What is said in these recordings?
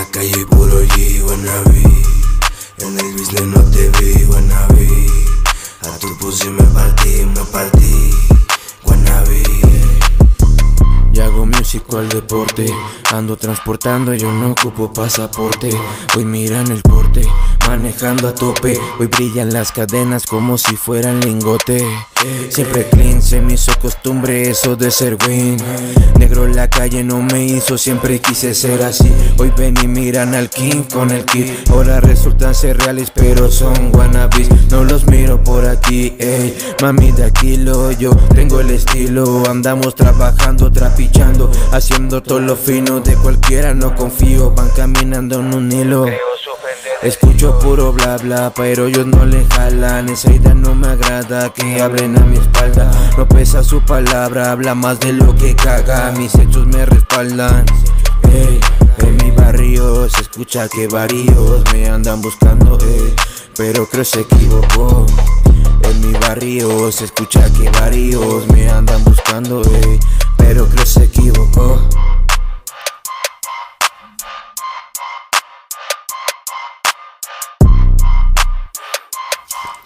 la calle puro G, wannabe En el business no te vi, wannabe A tu pussy me partí, me partí, wannabe músico al deporte. Ando transportando, yo no ocupo pasaporte. Hoy miran el porte, manejando a tope. Hoy brillan las cadenas como si fueran lingote. Siempre clean, se me hizo costumbre eso de ser win. Negro en la calle no me hizo, siempre quise ser así. Hoy ven y miran al king con el kit. Ahora resultan ser reales, pero son wannabes. No los miro por aquí, ey. Mami, de aquí lo yo tengo el estilo. Andamos trabajando, trapichando, haciendo todo lo fino. De cualquiera no confío, van caminando en un hilo. Escucho puro bla bla, pero ellos no le jalan. Esa idea no me agrada, que hablen a mi espalda. No pesa su palabra, habla más de lo que caga. Mis hechos me respaldan. Ey, en mi barrio se escucha que varios me andan buscando, pero creo se equivocó. En mi barrio se escucha que varios me andan buscando, ey, pero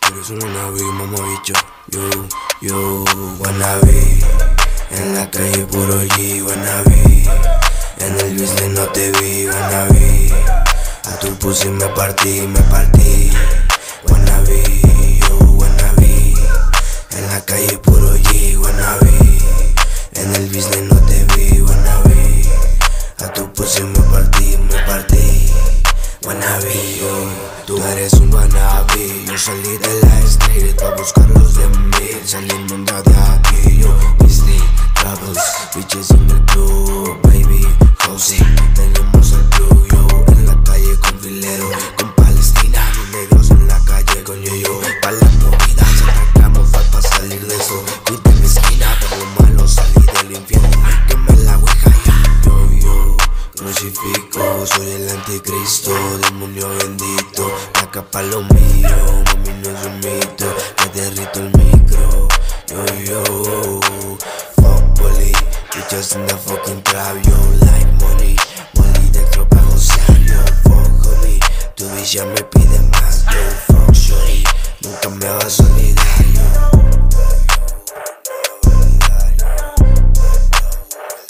Eres un wannabe, mamabicho Yo, yo, wannabe. En la calle puro G, wannabe. En el business no te vi, wannabe. A tu pussy me partí, me partí. Wannabe, yo, wannabe. En la calle puro G, wannabe. En el business no te vi, wannabe. A tu pussy me partí, me partí. Wannabe, tú eres un wannabe. Yo salí de la street a buscar los de mí el mundo de aquí, yo Disney, troubles, bitches en el club Baby, José, tenemos el club Yo en la calle con filero Con Palestina, negros en la calle con yo-yo Pa' las movidas atracamos fue pa' salir de eso de mi esquina, por lo malo salí del infierno Quemé la ouija Yo, yo Crucifico, soy el anticristo, demonio bendito, la capa lo mío, mami no es un mito, derrito el micro, yo yo, fuck bully, bitches in the fucking trap, yo like money, money de tropa gozar, yo fuck homie, tu villa me pide más, yo fuck shorty, nunca me vas a olvidar, yo.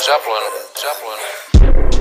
Zeppelin, Zeppelin.